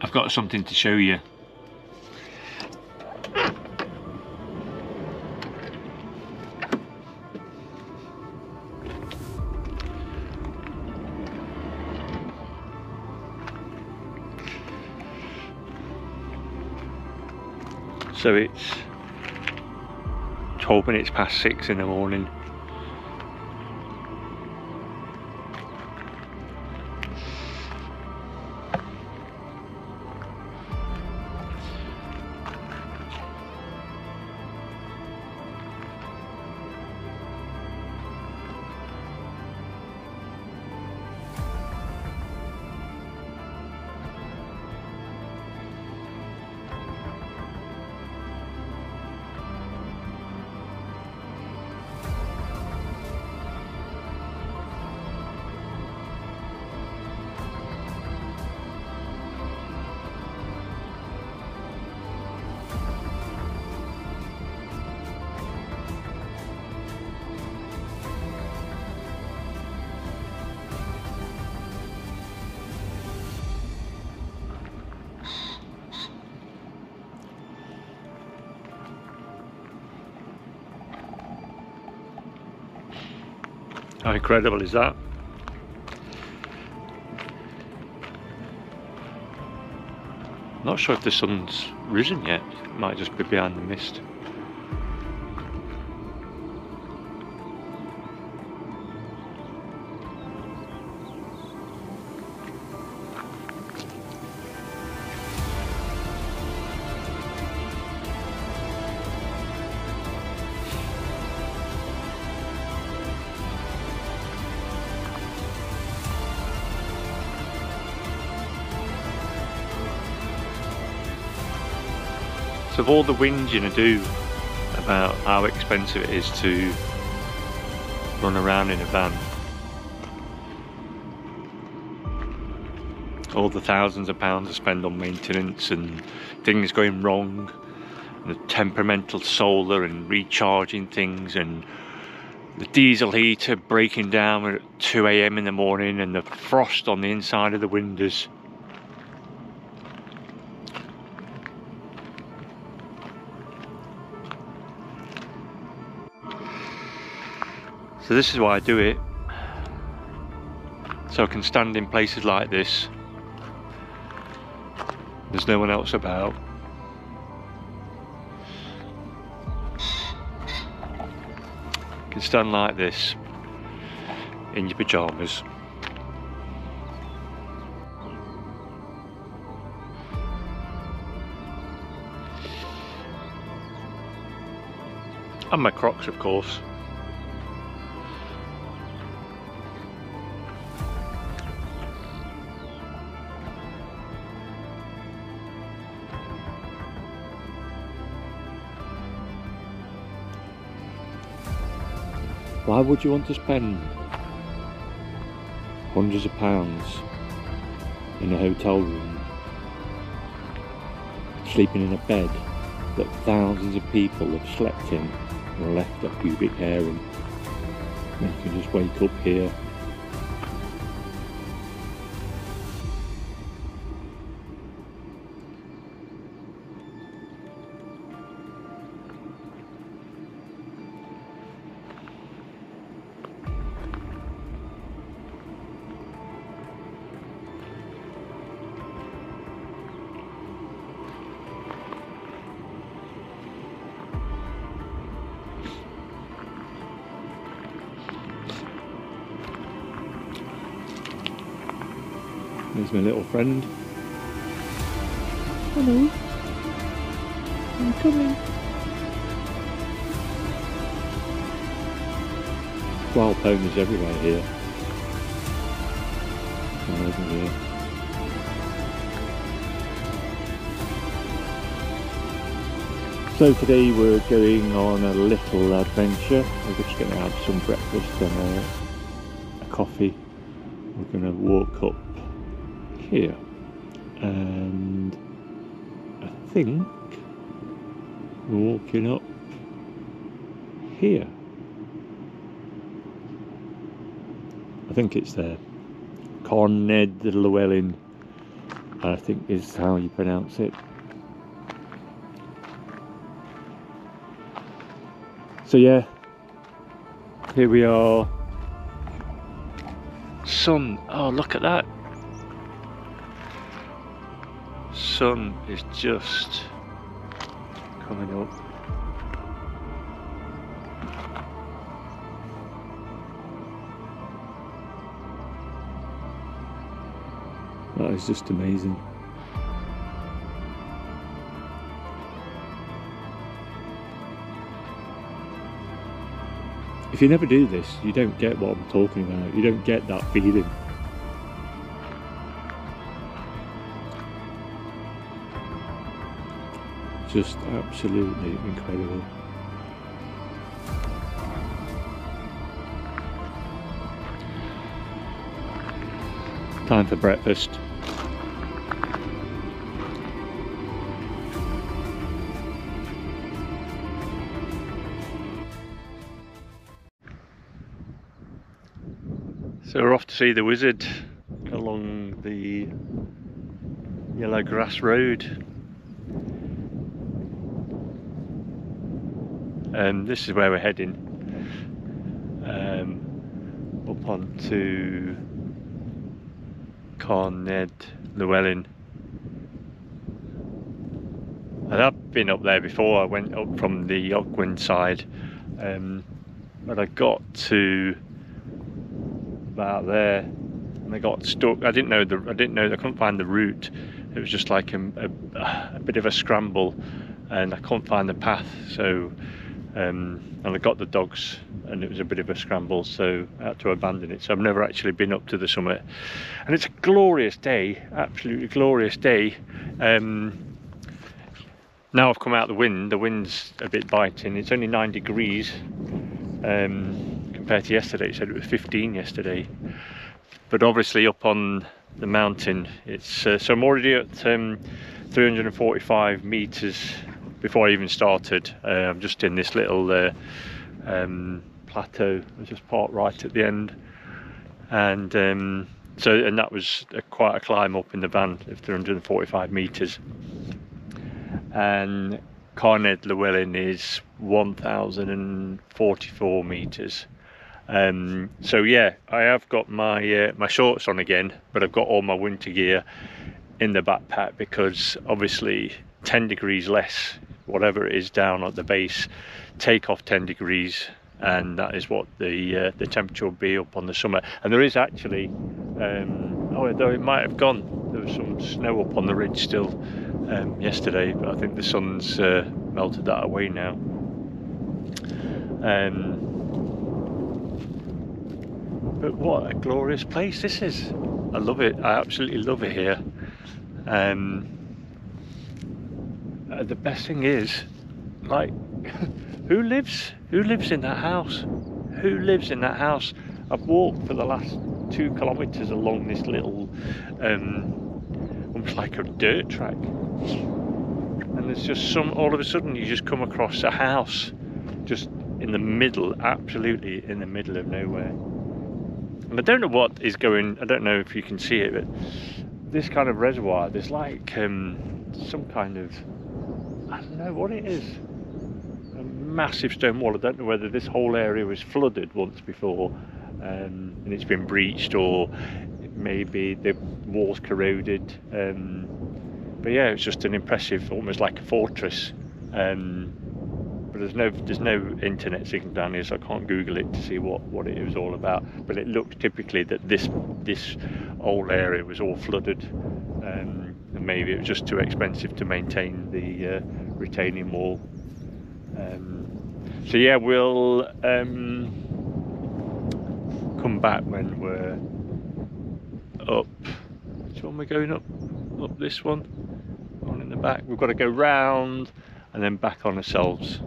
I've got something to show you. So it's 12 minutes past 6 in the morning. How incredible is that? Not sure if the sun's risen yet. It might just be behind the mist. Of all the whinging I do about how expensive it is to run around in a van, all the thousands of pounds I spend on maintenance and things going wrong, the temperamental solar and recharging things and the diesel heater breaking down at 2 a.m. in the morning and the frost on the inside of the windows. So this is why I do it. So I can stand in places like this. There's no one else about. You can stand like this in your pyjamas. And my crocs of course. Why would you want to spend hundreds of pounds in a hotel room, sleeping in a bed that thousands of people have slept in and left their pubic hair in? You can just wake up here There's my little friend. Hello. I'm coming. Wild ponies everywhere here. Over here. So today we're going on a little adventure. We're just going to have some breakfast and a, a coffee. We're going to walk up here and I think we're walking up here. I think it's there. Corned Llewellyn I think is how you pronounce it. So yeah, here we are. Sun, oh look at that. The sun is just coming up. That is just amazing. If you never do this, you don't get what I'm talking about. You don't get that feeling. Just absolutely incredible. Time for breakfast. So we're off to see the wizard along the yellow grass road. And this is where we're heading. Um, up onto Carnedd Llewelyn. And I've been up there before. I went up from the Ogwen side, um, but I got to about there and I got stuck. I didn't know the I didn't know I couldn't find the route. It was just like a, a, a bit of a scramble, and I couldn't find the path. So um, and I got the dogs, and it was a bit of a scramble. So I had to abandon it. So I've never actually been up to the summit, and it's a glorious day, absolutely glorious day. Um, now I've come out the wind. The wind's a bit biting. It's only nine degrees. Um, compared to yesterday. It said it was 15 yesterday. But obviously up on the mountain, it's uh, so I'm already at um, 345 meters before I even started. I'm just in this little uh, um, plateau. I just parked right at the end, and um, so and that was a, quite a climb up in the van of 345 meters. And Carnedd Llewelyn is 1044 meters. Um, so yeah, I have got my uh, my shorts on again, but I've got all my winter gear in the backpack because obviously 10 degrees less, whatever it is down at the base, take off 10 degrees, and that is what the uh, the temperature will be up on the summit. And there is actually, um, oh, though it might have gone, there was some snow up on the ridge still um, yesterday, but I think the sun's uh, melted that away now. Um, but what a glorious place this is. I love it. I absolutely love it here. Um, uh, the best thing is, like, who lives? Who lives in that house? Who lives in that house? I've walked for the last two kilometres along this little, um, almost like a dirt track, and there's just some. All of a sudden, you just come across a house, just in the middle, absolutely in the middle of nowhere. And I don't know what is going, I don't know if you can see it, but this kind of reservoir, there's like um, some kind of, I don't know what it is, a massive stone wall. I don't know whether this whole area was flooded once before um, and it's been breached or maybe the walls corroded. Um, but yeah, it's just an impressive, almost like a fortress. Um, but there's no there's no internet signal down here, so I can't Google it to see what what it was all about. But it looked typically that this this whole area was all flooded, and maybe it was just too expensive to maintain the uh, retaining wall. Um, so yeah, we'll um, come back when we're up. Which one we're going up? Up this one. On in the back. We've got to go round and then back on ourselves.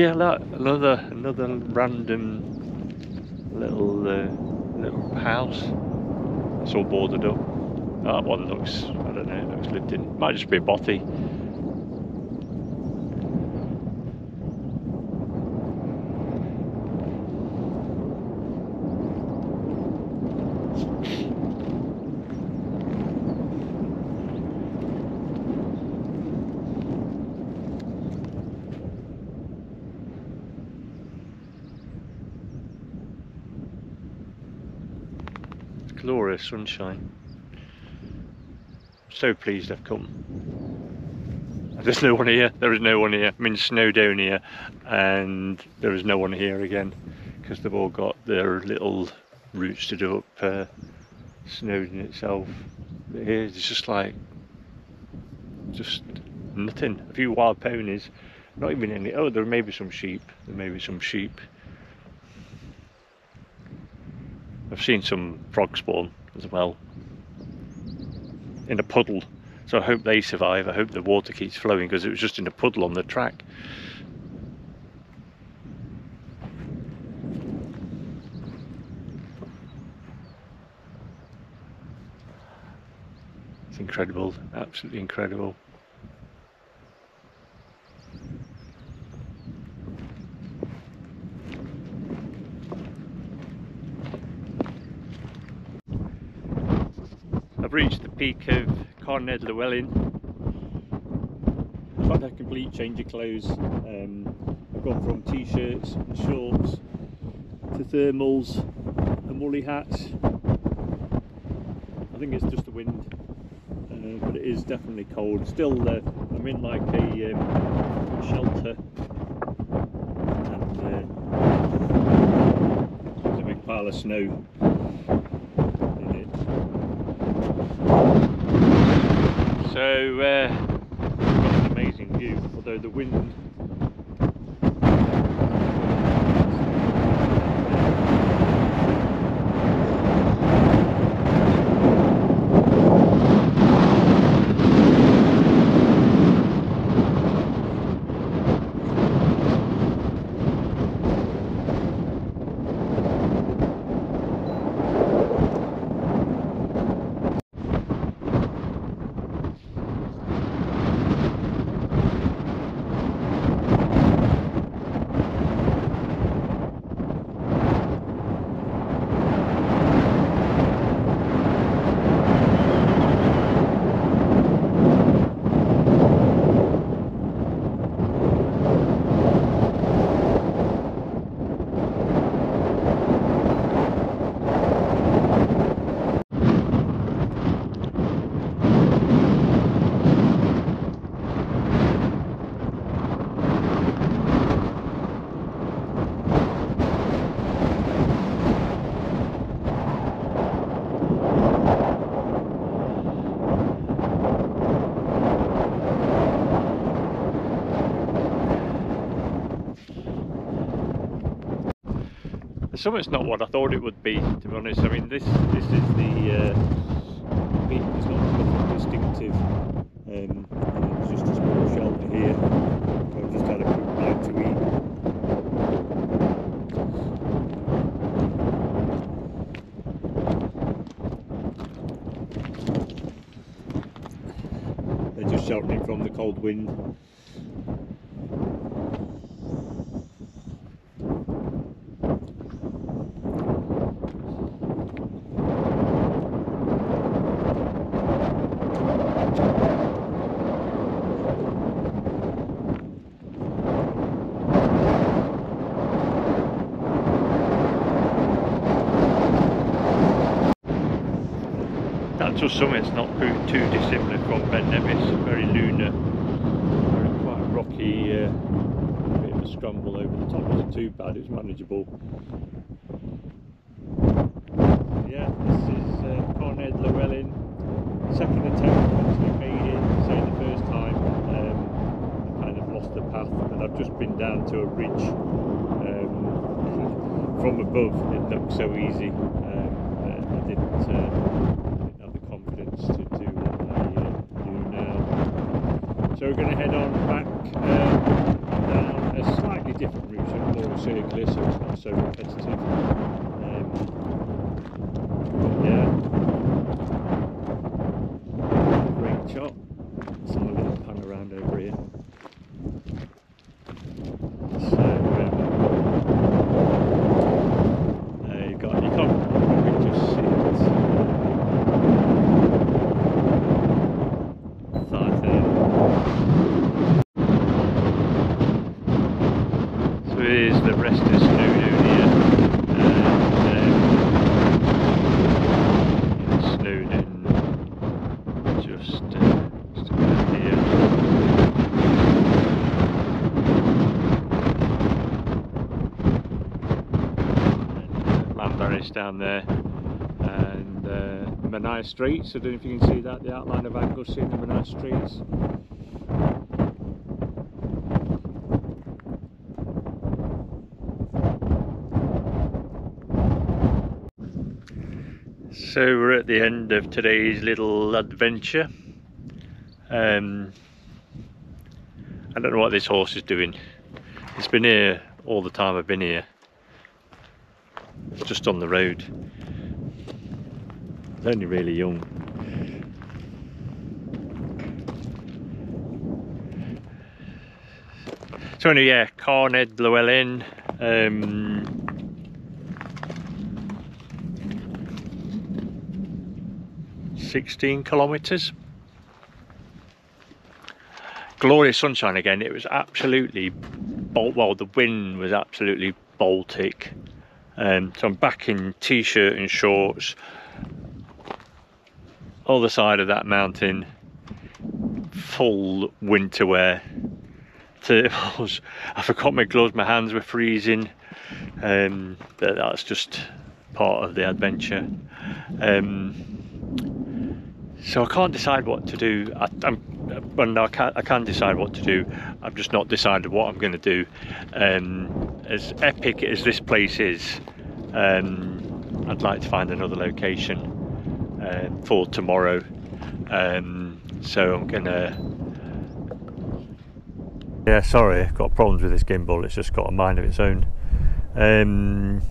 Yeah, look, another another random little uh, little house. It's all boarded up. That one looks, I don't know, looks lived in. Might just be a bothy. Glorious sunshine. So pleased I've come. There's no one here. There is no one here. I'm in Snowdonia and there is no one here again because they've all got their little routes to do up uh, Snowdon itself. But here it's just like, just nothing. A few wild ponies, not even any. Oh, there may be some sheep. There may be some sheep. I've seen some frog spawn as well in a puddle so I hope they survive. I hope the water keeps flowing because it was just in a puddle on the track. It's incredible, absolutely incredible. I've reached the peak of Carnedd Llewelyn. I've had a complete change of clothes. Um, I've gone from t-shirts and shorts to thermals and woolly hats. I think it's just the wind, uh, but it is definitely cold. Still, uh, I'm in like a um, shelter, and uh, there's a big pile of snow So, uh, got an amazing view, although the wind summit's not what I thought it would be, to be honest. I mean, this this is the uh, peak. It's not nothing distinctive. Um, it's just a small shelter here. I've just had a quick bite to eat. They're just sheltering from the cold wind. Natural Summit's not too dissimilar from Ben Nevis, very lunar, very quite rocky, uh, bit of a scramble over the top, wasn't too bad, it was manageable. Yeah, this is uh, Carnedd Llewelyn, second attempt, actually made it, say the first time, um, I kind of lost the path and I've just been down to a ridge um, from above, it looked so easy, um, I didn't uh, to do what they uh, do now. So we're going to head on back um, down a slightly different route, so more circular, so it's not so repetitive. Down there and uh, Menai Straits. I don't know if you can see that, the outline of Anglesey and the Menai Straits. So we're at the end of today's little adventure. Um, I don't know what this horse is doing. It's been here all the time I've been here. Just on the road. It's only really young. So anyway, yeah, Carnedd Llewelyn. Um, Sixteen kilometres. Glorious sunshine again. It was absolutely. Well, the wind was absolutely Baltic. Um, so I'm back in t-shirt and shorts. Other side of that mountain, full winter wear. Was, I forgot my gloves. My hands were freezing. Um, but that's just part of the adventure. Um, so I can't decide what to do. I, am no, I can I can decide what to do. I've just not decided what I'm going to do. Um, as epic as this place is, um, I'd like to find another location um, for tomorrow. Um, so I'm gonna. Yeah, sorry, I've got problems with this gimbal. It's just got a mind of its own. Um,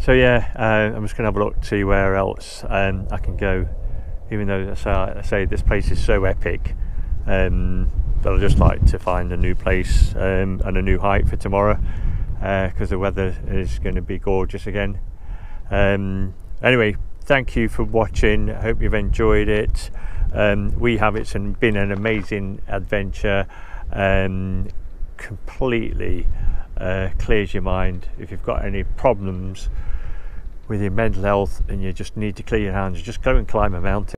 so yeah, uh, I'm just gonna have a look to see where else I can go even though I say this place is so epic um, but I'd just like to find a new place um, and a new height for tomorrow because uh, the weather is going to be gorgeous again. Um, anyway thank you for watching. I hope you've enjoyed it. Um, we have it's been an amazing adventure. Um, completely uh, clears your mind. If you've got any problems with your mental health and you just need to clear your hands just go and climb a mountain